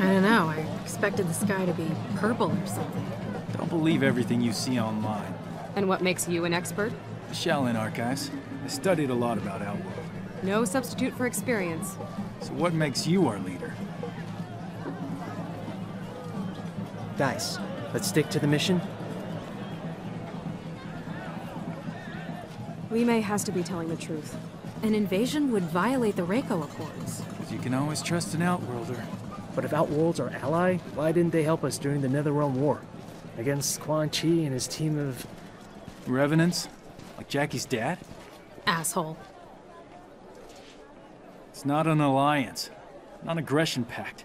I don't know. I expected the sky to be purple or something. Don't believe everything you see online. And what makes you an expert? The Shaolin Archives. I studied a lot about Outworld. No substitute for experience. So what makes you our leader? Guys, let's stick to the mission. Li Mei has to be telling the truth. An invasion would violate the Reiko Accords. You can always trust an Outworlder. But if Outworld's our ally, why didn't they help us during the Netherrealm War? Against Quan Chi and his team of... Revenants? Like Jackie's dad? Asshole. It's not an alliance. Non-aggression pact.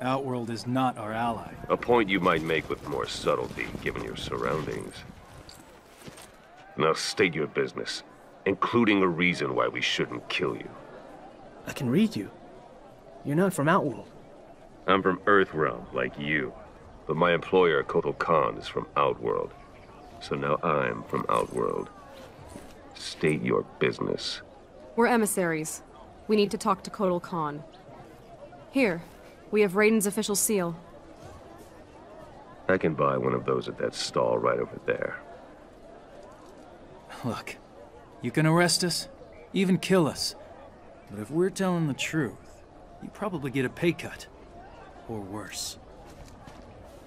Outworld is not our ally. A point you might make with more subtlety, given your surroundings. Now state your business, including a reason why we shouldn't kill you. I can read you. You're not from Outworld. I'm from Earthrealm, like you. But my employer, Kotal Kahn, is from Outworld. So now I'm from Outworld. State your business. We're emissaries. We need to talk to Kotal Kahn. Here, we have Raiden's official seal. I can buy one of those at that stall right over there. Look, you can arrest us, even kill us. But if we're telling the truth, you probably get a pay cut. Or worse.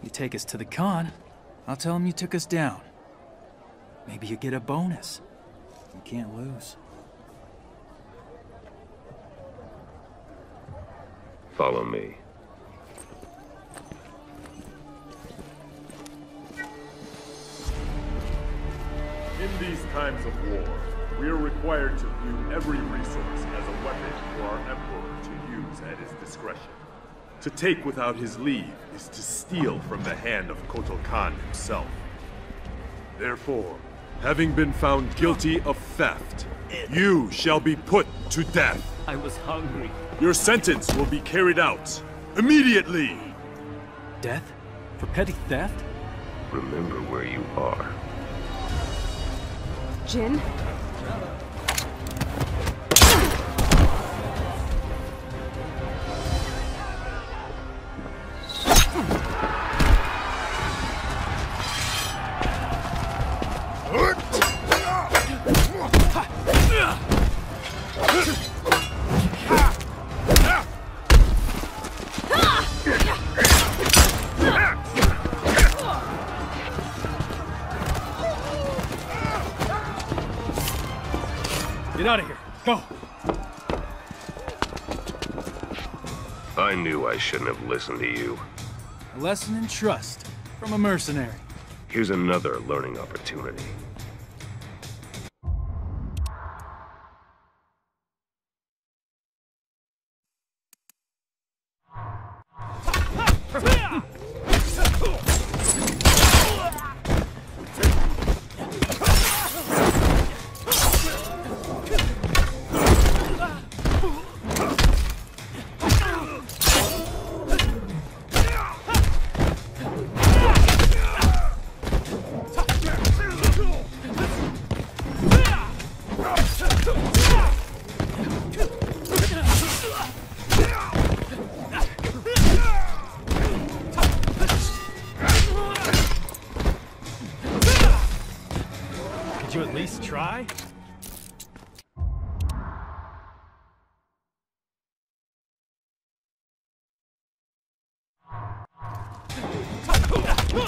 You take us to the Kahn, I'll tell him you took us down. Maybe you get a bonus. You can't lose. Follow me. In these times of war, we are required to view every resource as a weapon for our Emperor to use at his discretion. To take without his leave is to steal from the hand of Kotal Kahn himself. Therefore, having been found guilty of theft, you shall be put to death. I was hungry. Your sentence will be carried out immediately. Death? For petty theft? Remember where you are. Jin? Get out of here. Go. I knew I shouldn't have listened to you. A lesson in trust from a mercenary. Here's another learning opportunity. A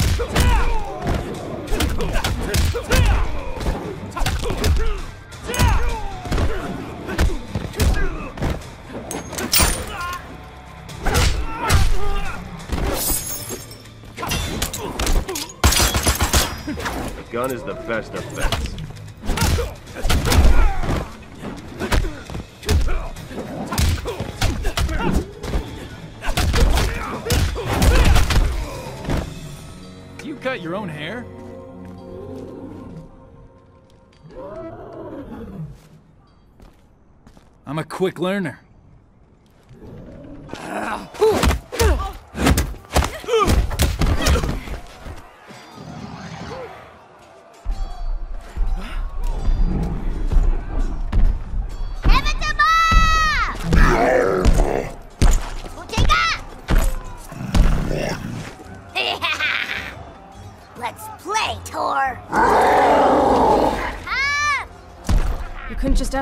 gun is the best defense. Cut your own hair? I'm a quick learner.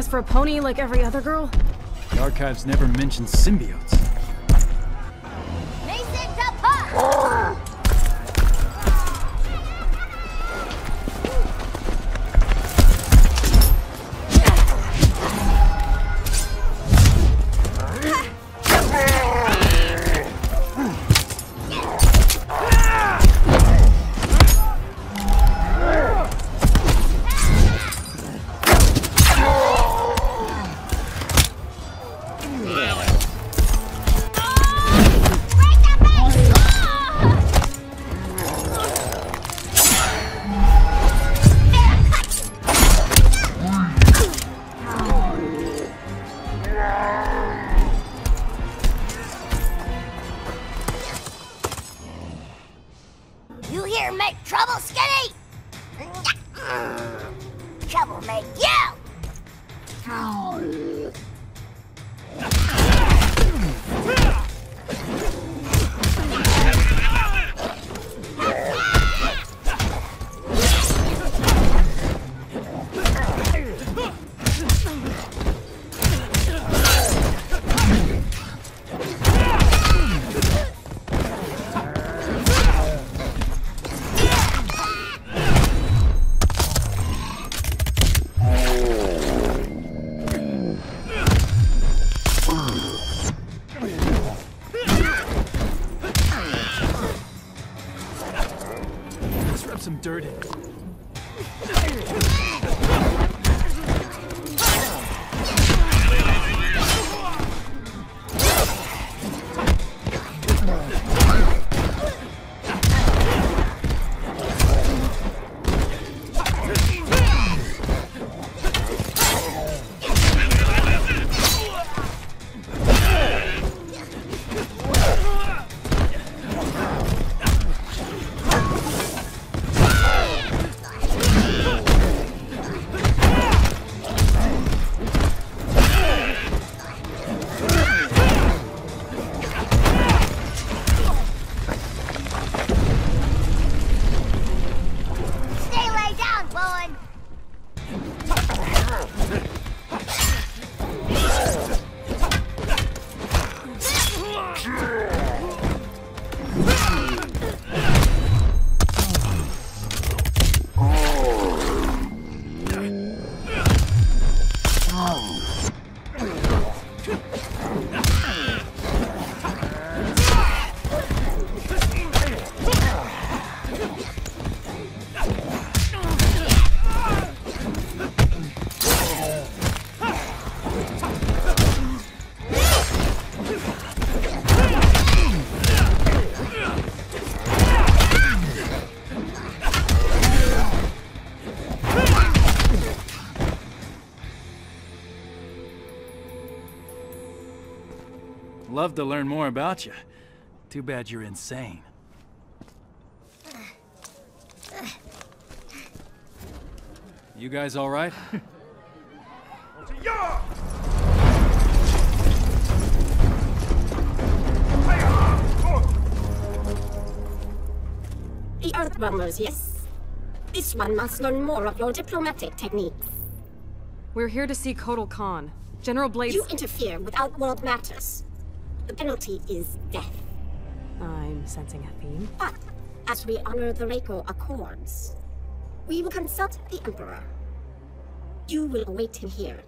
For a pony like every other girl? The archives never mentioned symbiotes. Love to learn more about you. Too bad you're insane. You guys all right? The Earthrealmers, yes. This one must learn more of your diplomatic techniques. We're here to see Kotal Kahn. General Blades. You interfere with Outworld matters. The penalty is death. I'm sensing a theme. But, as we honor the Reiko Accords, we will consult the Emperor. You will await him here.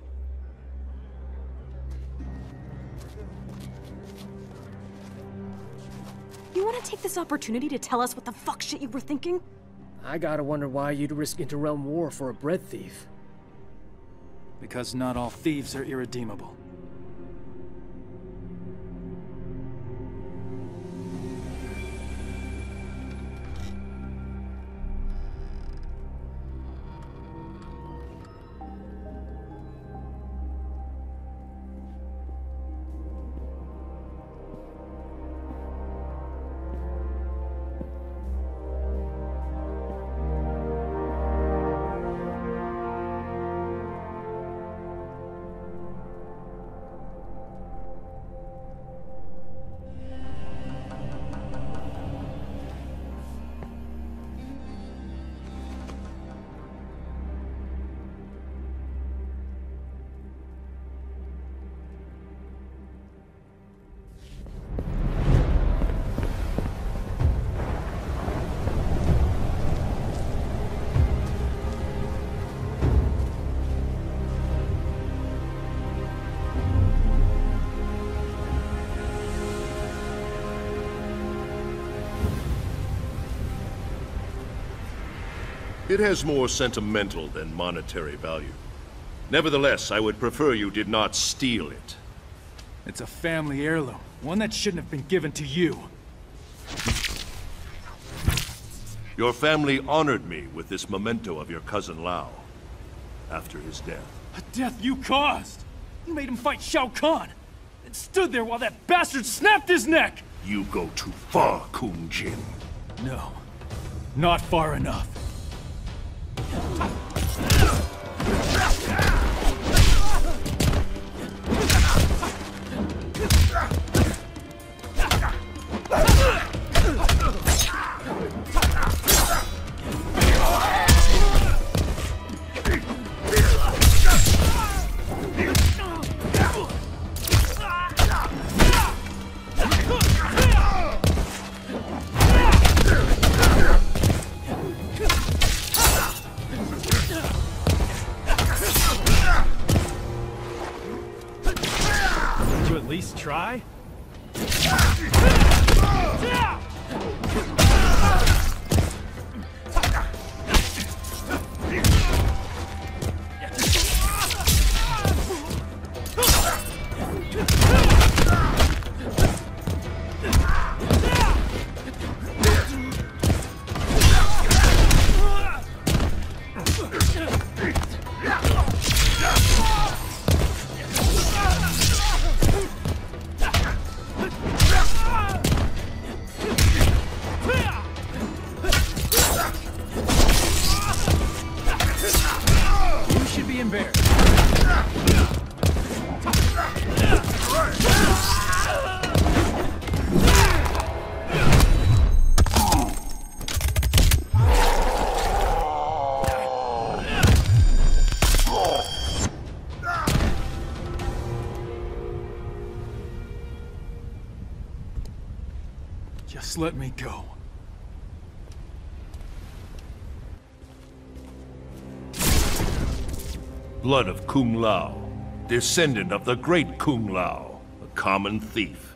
You want to take this opportunity to tell us what the fuck shit you were thinking? I gotta wonder why you'd risk interrealm war for a bread thief. Because not all thieves are irredeemable. It has more sentimental than monetary value. Nevertheless, I would prefer you did not steal it. It's a family heirloom, one that shouldn't have been given to you. Your family honored me with this memento of your cousin Lao after his death. A death you caused! You made him fight Shao Kahn, and stood there while that bastard snapped his neck! You go too far, Kung Jin. No, not far enough. Least try? Just let me go. Blood of Kung Lao, descendant of the great Kung Lao, a common thief.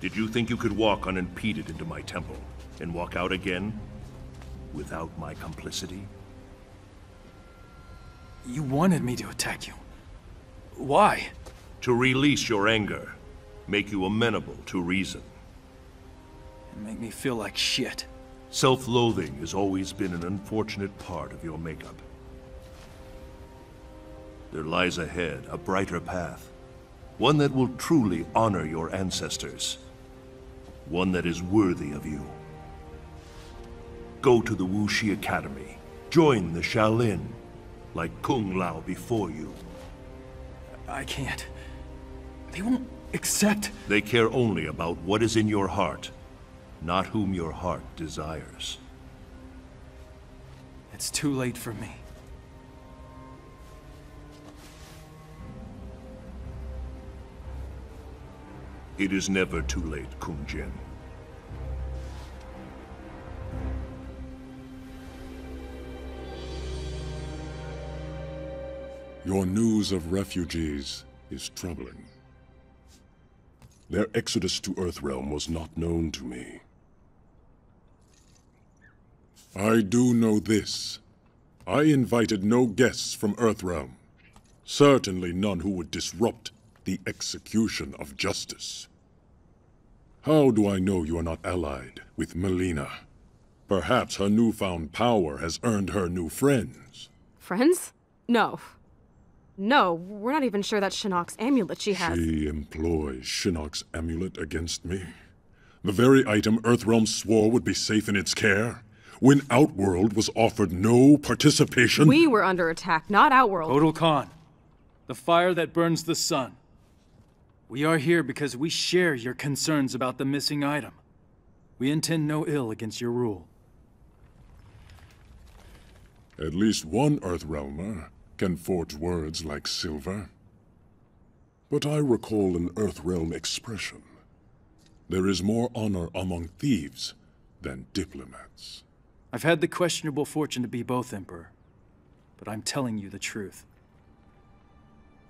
Did you think you could walk unimpeded into my temple and walk out again without my complicity? You wanted me to attack you. Why? To release your anger, make you amenable to reason. It make me feel like shit. Self-loathing has always been an unfortunate part of your makeup. There lies ahead a brighter path. One that will truly honor your ancestors. One that is worthy of you. Go to the Wu Shi Academy. Join the Shaolin, like Kung Lao before you. I can't. They won't accept. They care only about what is in your heart, not whom your heart desires. It's too late for me. It is never too late, Kung Jin. Your news of refugees is troubling. Their exodus to Earthrealm was not known to me. I do know this. I invited no guests from Earthrealm. Certainly none who would disrupt the execution of justice. How do I know you are not allied with Mileena? Perhaps her newfound power has earned her new friends. Friends? No. No, we're not even sure that Shinnok's amulet she has. She employs Shinnok's amulet against me. The very item Earthrealm swore would be safe in its care, when Outworld was offered no participation. We were under attack, not Outworld. Kotal Kahn. The fire that burns the sun. We are here because we share your concerns about the missing item. We intend no ill against your rule. At least one Earthrealmer can forge words like silver. But I recall an Earthrealm expression. There is more honor among thieves than diplomats. I've had the questionable fortune to be both, Emperor. But I'm telling you the truth.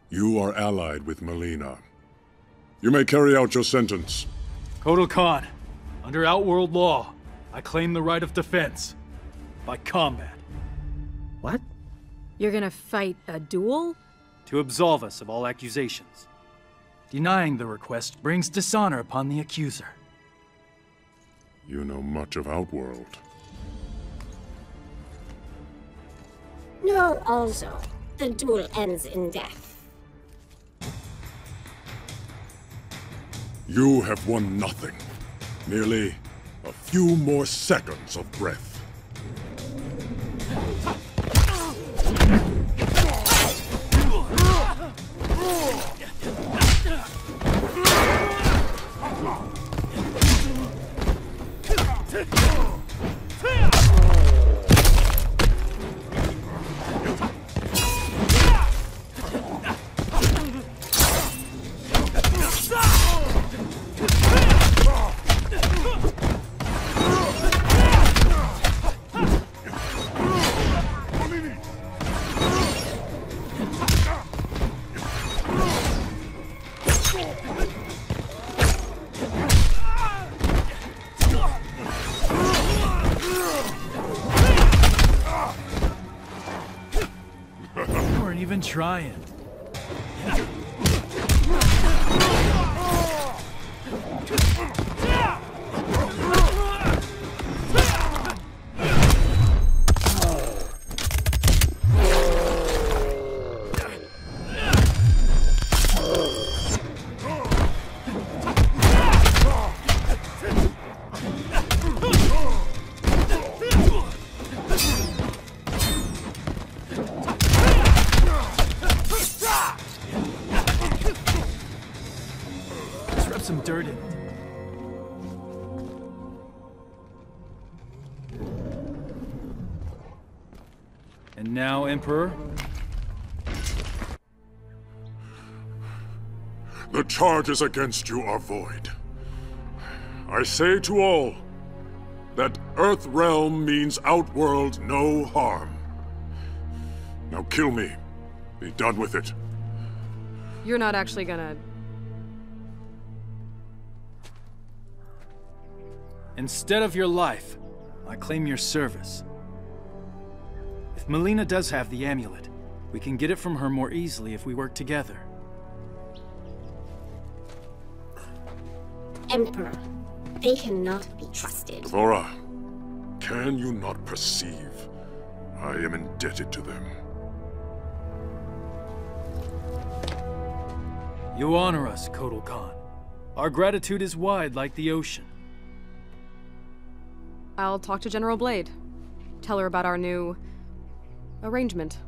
You are allied with Mileena. You may carry out your sentence. Kotal Kahn, under Outworld law, I claim the right of defense. By combat. What? You're gonna fight a duel? To absolve us of all accusations. Denying the request brings dishonor upon the accuser. You know much of Outworld. No, also, the duel ends in death. You have won nothing. Merely a few more seconds of breath. Trying. And now, Emperor, The charges against you are void. I say to all that Earth Realm means Outworld no harm. Now kill me. Be done with it. You're not actually gonna. instead of your life, I claim your service. If Mileena does have the amulet, we can get it from her more easily if we work together. Emperor, they cannot be trusted. Flora, can you not perceive I am indebted to them? You honor us, Kotal Kahn. Our gratitude is wide like the ocean. I'll talk to General Blade. Tell her about our new arrangement.